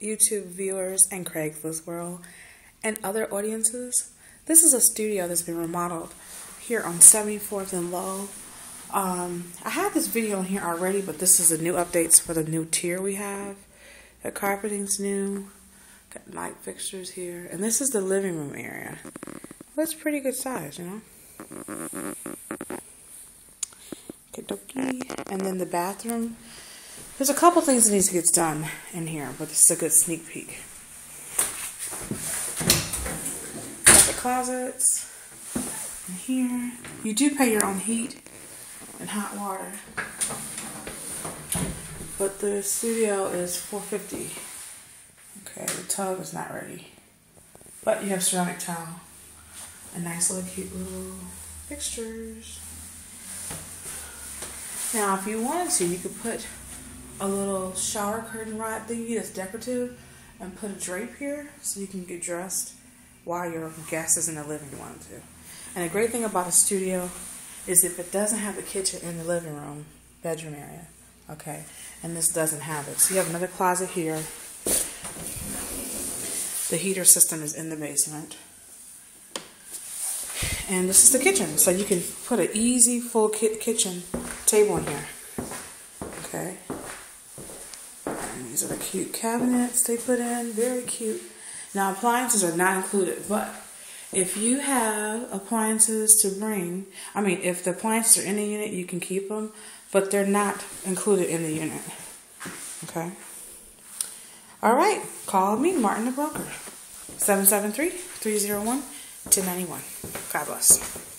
YouTube viewers and Craigslist world and other audiences. This is a studio that's been remodeled here on 74th and Lowe. Um, I had this video on here already, but this is the new updates for the new tier we have. The carpeting's new. Got light fixtures here. And this is the living room area. It's pretty good size, you know. And then the bathroom. There's a couple things that needs to get done in here, but this is a good sneak peek. Got the closets. And here. You do pay your own heat and hot water. But the studio is 450. Okay, the tub is not ready. But you have ceramic tile. A nice little cute little fixtures. Now if you wanted to, you could put a little shower curtain rod thingy that's decorative and put a drape here so you can get dressed while your guest is in the living room too. And the great thing about a studio is if it doesn't have the kitchen in the living room, bedroom area, okay, and this doesn't have it. So you have another closet here. The heater system is in the basement. And this is the kitchen. So you can put an easy full ki kitchen table in here. Okay. And these are the cute cabinets they put in. Very cute. Now appliances are not included, but if you have appliances to bring, I mean, if the appliances are in the unit, you can keep them, but they're not included in the unit. Okay? All right, call me, Martin the Broker. 773 301 1091. God bless.